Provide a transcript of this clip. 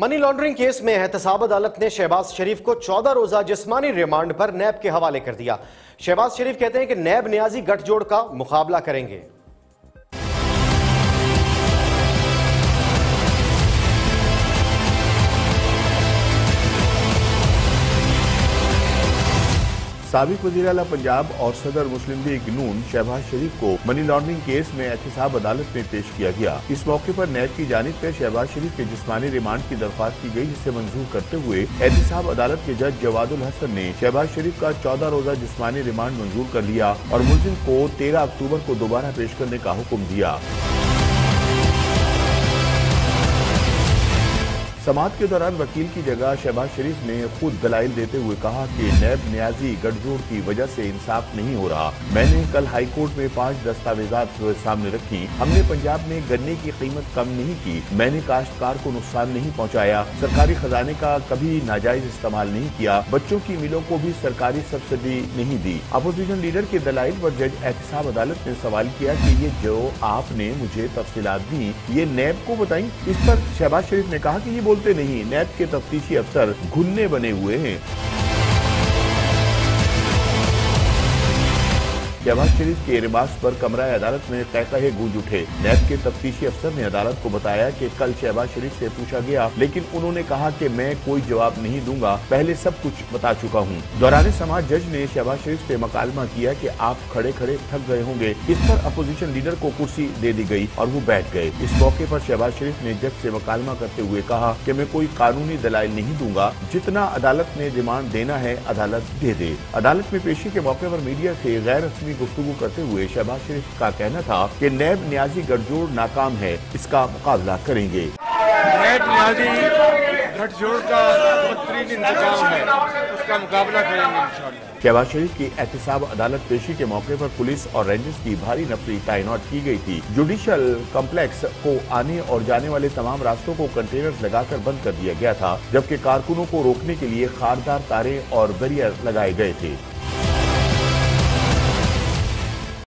Money laundering case में एहतसाब अदालत ने शहबाज शरीफ को चौदह रोजा जिस्मानी रिमांड पर नैब के हवाले कर दिया। शहबाज शरीफ कहते हैं कि नैब न्याजी गठजोड़ का मुकाबला करेंगे। सबक वजी अला पंजाब और सदर मुस्लिम लीग नून शहबाज शरीफ को मनी लॉन्ड्रिंग केस में एहतसाब अदालत में पेश किया गया। इस मौके पर नैब की जानब से शहबाज शरीफ के जिसमानी रिमांड की दरख्वास्त की गई जिसे मंजूर करते हुए एहतसाब अदालत के जज जवादुल हसन ने शहबाज शरीफ का चौदह रोजा जिसमानी रिमांड मंजूर कर लिया और मुलिम को तेरह अक्टूबर को दोबारा पेश करने का हुक्म दिया। समात के दौरान वकील की जगह शहबाज शरीफ ने खुद दलाइल देते हुए कहा कि नैब न्याजी गठजोड़ की वजह से इंसाफ नहीं हो रहा। मैंने कल हाई कोर्ट में पाँच दस्तावेजात सामने रखी। हमने पंजाब में गन्ने की कीमत कम नहीं की। मैंने काश्तकार को नुकसान नहीं पहुँचाया। सरकारी खजाने का कभी नाजायज इस्तेमाल नहीं किया। बच्चों की मिलों को भी सरकारी सब्सिडी नहीं दी। अपोजिशन लीडर के दलाइल पर जज एहतसाब अदालत ने सवाल किया कि ये जो आपने मुझे तफसीलात दी, ये नैब को बताई? इस पर शहबाज शरीफ ने कहा कि ये बोलते नहीं नैब के तफ्तीशी अफसर घुन्ने बने हुए हैं। शहबाज शरीफ के रिमार्क्स पर कमरा अदालत में कहकहे गूंज उठे। नैब के तफ्तीशी अफसर ने अदालत को बताया कि कल शहबाज शरीफ से पूछा गया, लेकिन उन्होंने कहा कि मैं कोई जवाब नहीं दूँगा। पहले सब कुछ बता चुका हूँ। दौरान समाज जज ने शहबाज शरीफ से मकालमा किया कि आप खड़े खड़े थक गए होंगे। इस पर अपोजिशन लीडर को कुर्सी दे दी गई और वो बैठ गए। इस मौके आरोप शहबाज शरीफ ने जज ऐसी मकालमा करते हुए कहा की मैं कोई कानूनी दलाइल नहीं दूँगा। जितना अदालत ने रिमांड देना है, अदालत दे दे। अदालत में पेशी के मौके आरोप मीडिया ऐसी गैर रस्मी की गुफ्तु करते हुए शहबाज शरीफ का कहना था कि नैब न्याजी गठजोड़ नाकाम है इसका मुकाबला करेंगे। नैब न्याजी गठजोड़ का इंतज़ाम है उसका मुकाबला करेंगे शहबाज शरीफ की एहतसाब अदालत पेशी के मौके पर पुलिस और रेंजर्स की भारी नफरी तैनात की गई थी। जुडिशल कम्प्लेक्स को आने और जाने वाले तमाम रास्तों को कंटेनर्स लगाकर बंद कर दिया गया था जबकि कारकुनों को रोकने के लिए खारदार तारे और बैरियर लगाए गए थे।